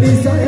Feliz año.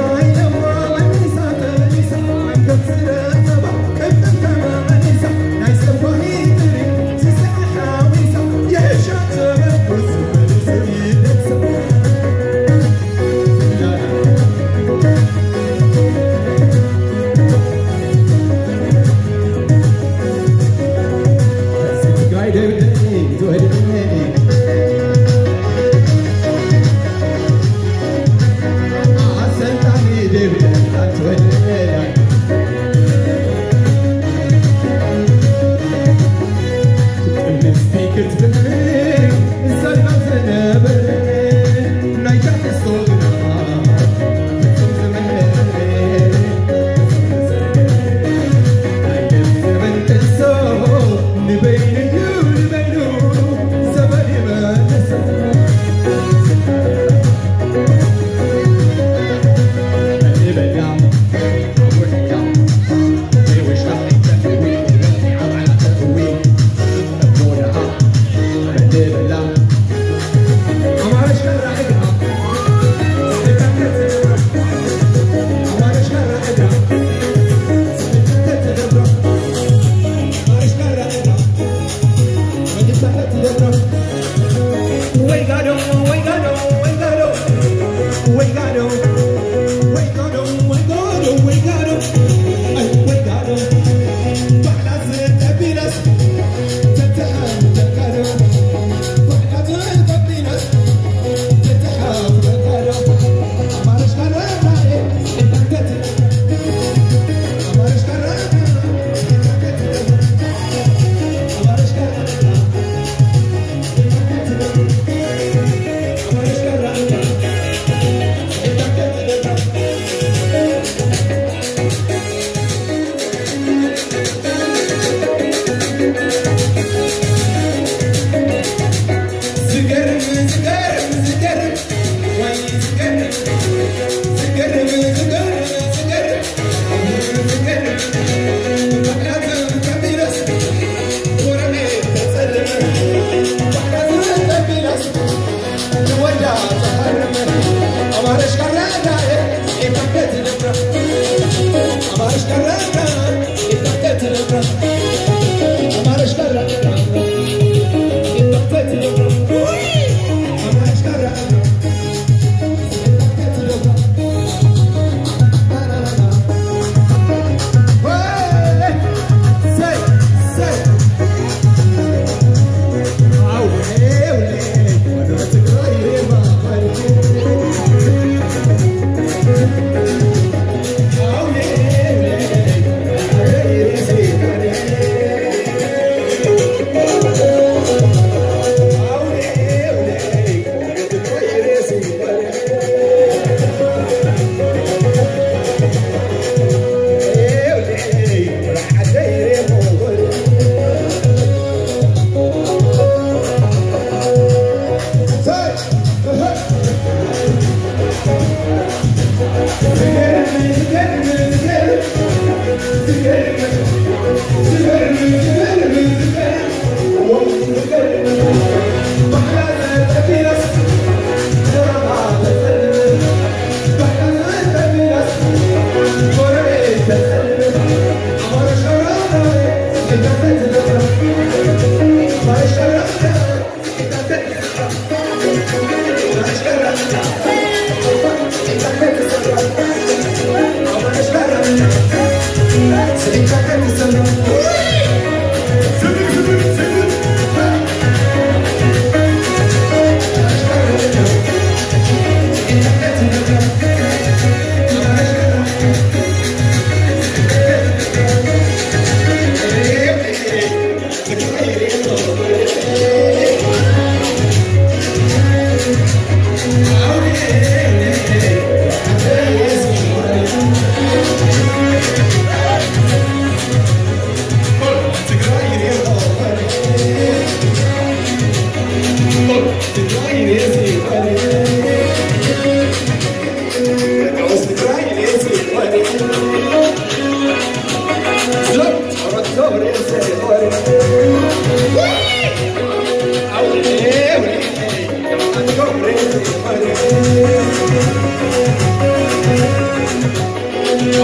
We got it, we got it, we got it, we got it.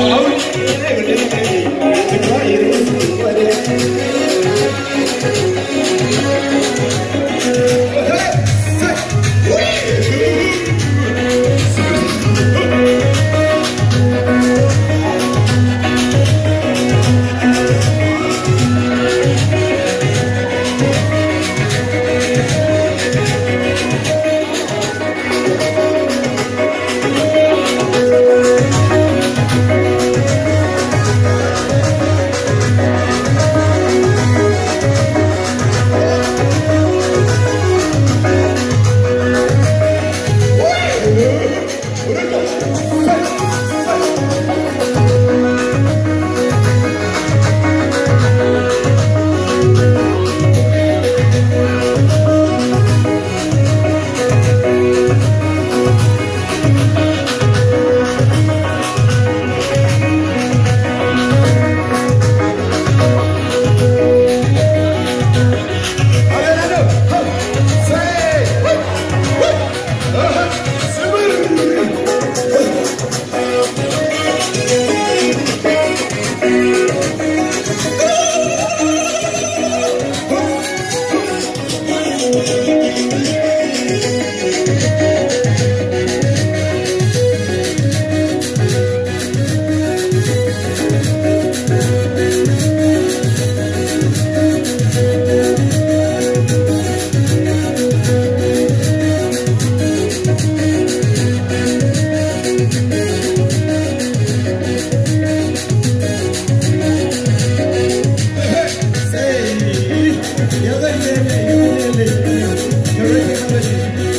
Oh, good.